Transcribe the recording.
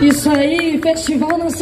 Isso aí, Festival Nacional.